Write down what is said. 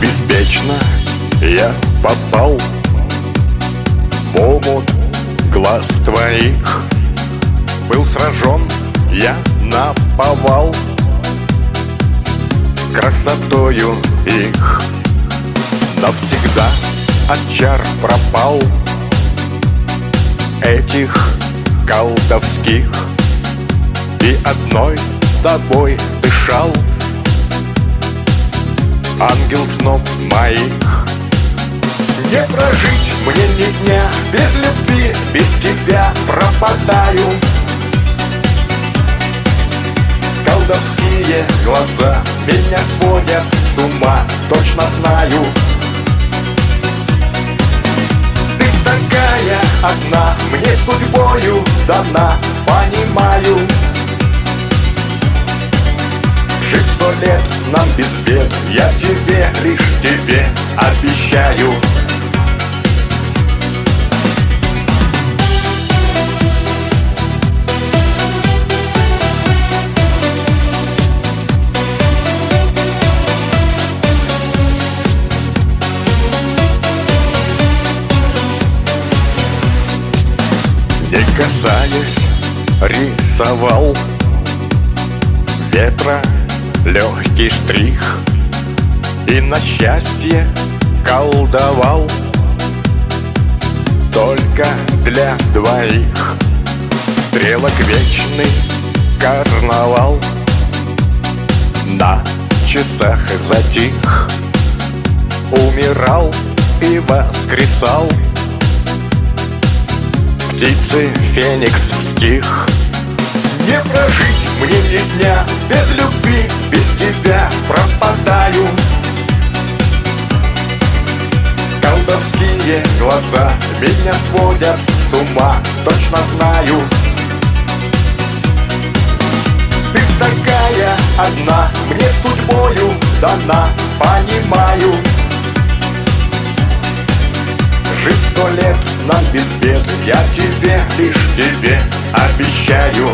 Беспечно я попал В омут глаз твоих. Был сражен я на повал Красотою их. Навсегда от чар пропал Этих колдовских. И одной тобой дышал Ангел снов моих. Не прожить мне ни дня Без любви, без тебя пропадаю. Колдовские глаза Меня сводят с ума Точно знаю. Ты такая одна Мне судьбою дана Понимаю Жить сто лет нам без бед. Я тебе, лишь тебе обещаю. Не касаясь, рисовал Ветра легкий штрих И на счастье колдовал Только для двоих. Стрелок вечный карнавал На часах затих. Умирал и воскресал Птицы феникс стих ни дня. Без любви, без тебя пропадаю. Колдовские глаза Меня сводят с ума Точно знаю. Ты такая одна Мне судьбою дана Понимаю. Жить сто лет нам без бед Я тебе, лишь тебе обещаю